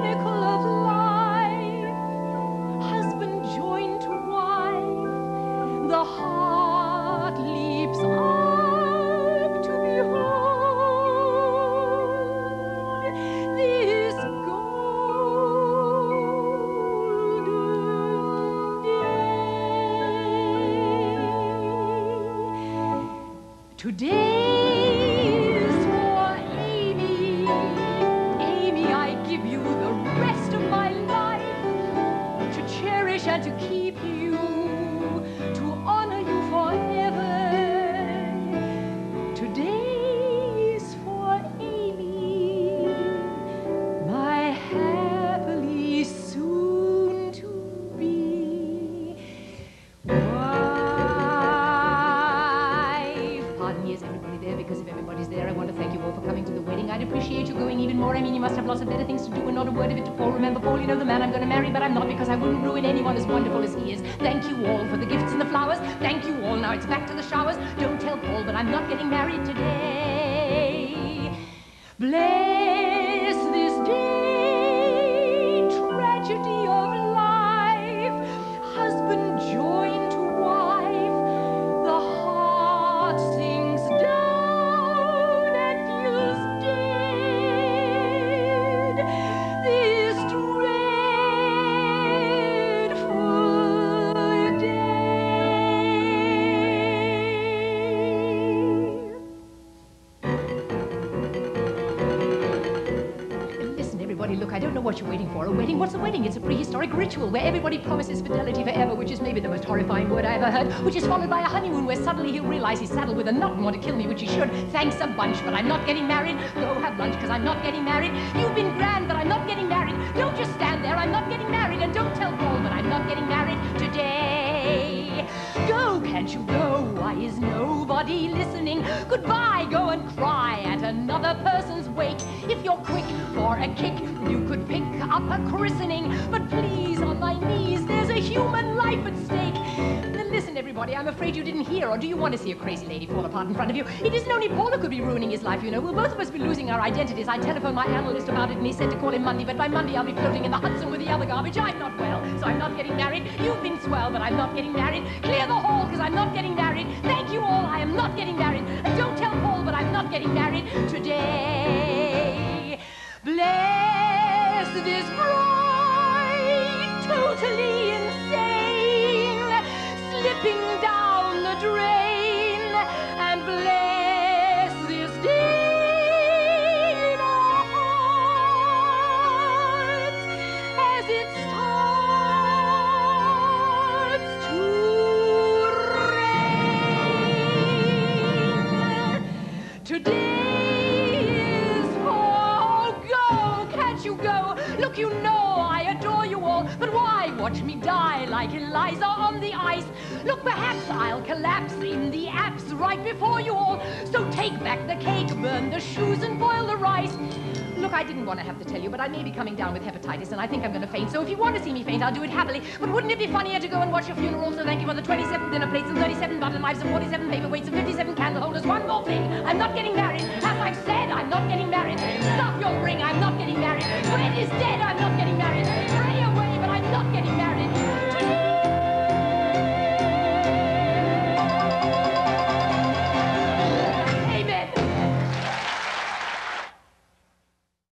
pinnacle of life. Husband joined to wife, the heart leaps up to behold this golden day. Today. Cherish Pardon me, is everybody there? Because if everybody's there, I want to thank you all for coming to the wedding. I'd appreciate you going even more. I mean, you must have lots of better things to do and not a word of it to Paul. Remember, Paul, you know the man I'm going to marry, but I'm not because I wouldn't ruin anyone as wonderful as he is. Thank you all for the gifts and the flowers. Thank you all. Now it's back to the showers. Don't tell Paul, but I'm not getting married today. Bless this day, tragedy of life, look, I don't know what you're waiting for. A wedding? What's a wedding? It's a prehistoric ritual where everybody promises fidelity forever, which is maybe the most horrifying word I ever heard, which is followed by a honeymoon where suddenly he'll realize he's saddled with a knot and want to kill me, which he should. Thanks a bunch, but I'm not getting married. Go have lunch, because I'm not getting married. You've been grand, but I'm not getting married. Don't just stand there, I'm not getting married. And don't tell Paul, but I'm not getting married today. Go, can't you go? Why is nobody listening? Goodbye, go and cry at another person's wake. If you're quick for a kick, you could pick up a christening. But please, on my knees, there's a human life at stake. Listen, everybody, I'm afraid you didn't hear, or do you want to see a crazy lady fall apart in front of you? It isn't only Paul who could be ruining his life, you know. We'll both of us be losing our identities. I telephoned my analyst about it, and he said to call him Monday, but by Monday I'll be floating in the Hudson with the other garbage. I'm not well, so I'm not getting married. You've been swell, but I'm not getting married. Clear the hall, because I'm not getting married. Thank you all, I am not getting married. Getting married today. Watch me die like Eliza on the ice? Look, perhaps I'll collapse in the apse right before you all. So take back the cake, burn the shoes, and boil the rice. Look, I didn't want to have to tell you, but I may be coming down with hepatitis, and I think I'm going to faint. So if you want to see me faint, I'll do it happily. But wouldn't it be funnier to go and watch your funeral? So thank you for the 27 dinner plates and 37 butter knives and 47 paperweights and 57 candle holders. One more thing, I'm not getting married. As I've said, I'm not getting married. Stop your ring, I'm not getting married. Fred is dead,